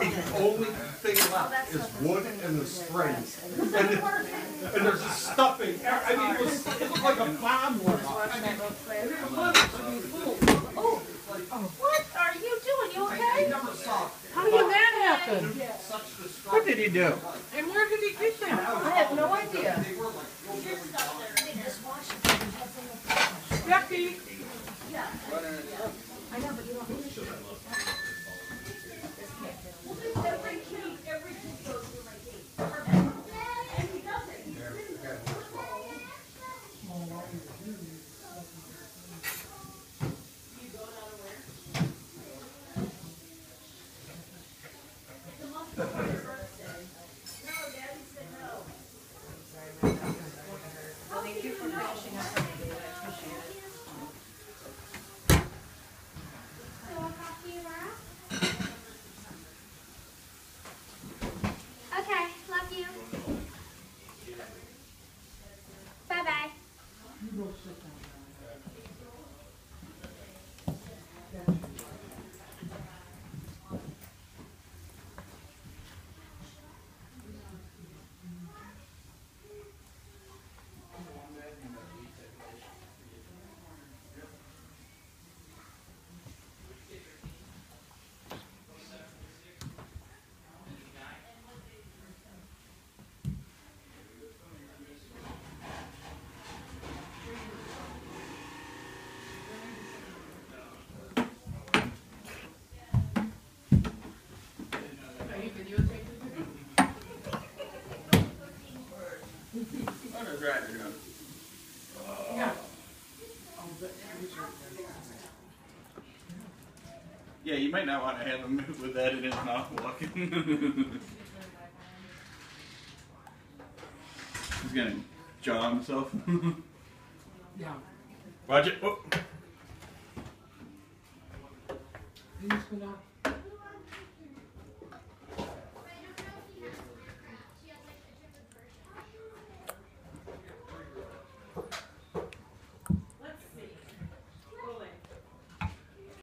The only thing left is wood and the springs. And, it- and there's a stuffing, I mean, it was, it looked like a bomb went off. And it was, I mean, little, oh, What are you doing? You I okay? never saw How did that happen? What did he do? And where did he get that? I have no idea. They were like, Becky, I Gracias. You videotaping? Yeah. Yeah, you might not want to have him move with that in his mouth walking. He's gonna jaw himself. Yeah. Watch it. Oh.